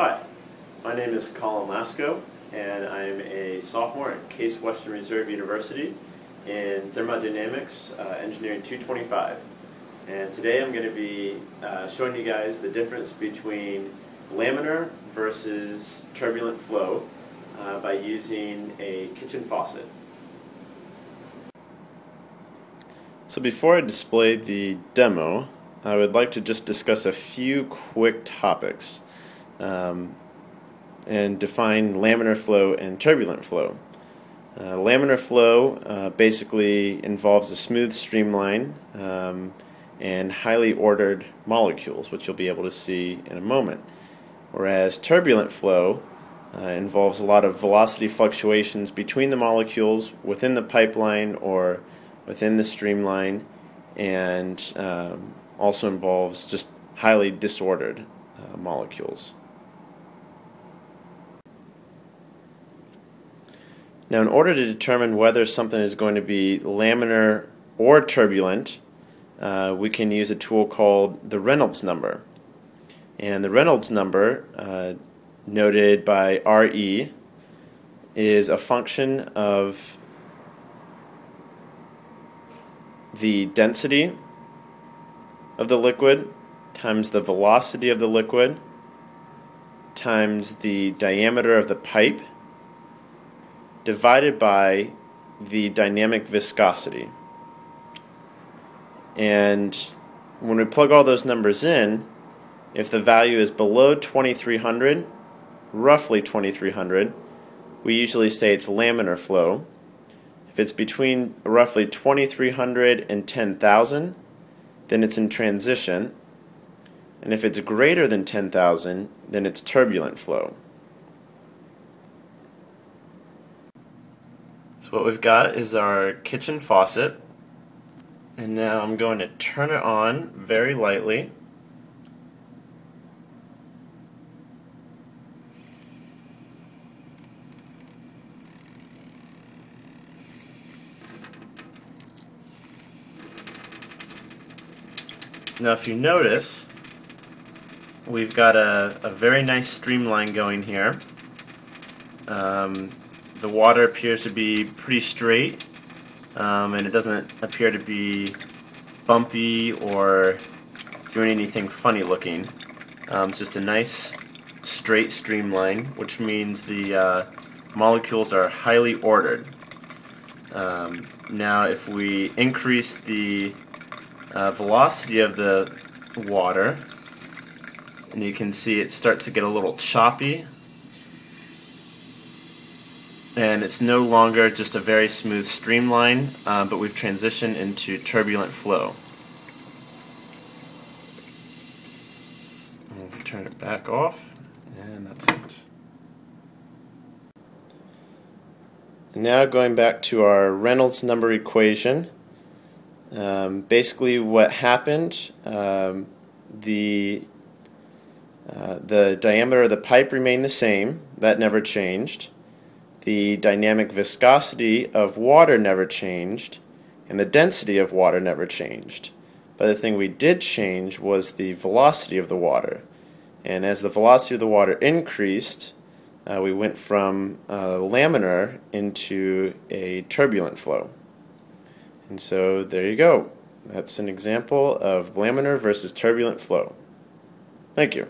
Hi, my name is Colin Lasko, and I'm a sophomore at Case Western Reserve University in Thermodynamics, uh, Engineering 225. And today I'm going to be uh, showing you guys the difference between laminar versus turbulent flow uh, by using a kitchen faucet. So before I display the demo, I would like to just discuss a few quick topics um, and define laminar flow and turbulent flow. Uh, laminar flow uh, basically involves a smooth streamline um, and highly ordered molecules, which you'll be able to see in a moment. Whereas turbulent flow uh, involves a lot of velocity fluctuations between the molecules within the pipeline or within the streamline and um, also involves just highly disordered uh, molecules. Now, in order to determine whether something is going to be laminar or turbulent, uh, we can use a tool called the Reynolds number. And the Reynolds number, uh, noted by RE, is a function of the density of the liquid times the velocity of the liquid times the diameter of the pipe divided by the dynamic viscosity. And when we plug all those numbers in, if the value is below 2300, roughly 2300, we usually say it's laminar flow. If it's between roughly 2300 and 10,000, then it's in transition. And if it's greater than 10,000, then it's turbulent flow. So what we've got is our kitchen faucet. And now I'm going to turn it on very lightly. Now if you notice, we've got a, a very nice streamline going here. Um, the water appears to be pretty straight um, and it doesn't appear to be bumpy or doing anything funny looking. Um, it's just a nice straight streamline which means the uh, molecules are highly ordered. Um, now if we increase the uh, velocity of the water and you can see it starts to get a little choppy and it's no longer just a very smooth streamline, uh, but we've transitioned into turbulent flow. We'll turn it back off, and that's it. Now going back to our Reynolds number equation, um, basically what happened, um, the uh, the diameter of the pipe remained the same, that never changed. The dynamic viscosity of water never changed, and the density of water never changed. But the thing we did change was the velocity of the water. And as the velocity of the water increased, uh, we went from uh, laminar into a turbulent flow. And so there you go. That's an example of laminar versus turbulent flow. Thank you.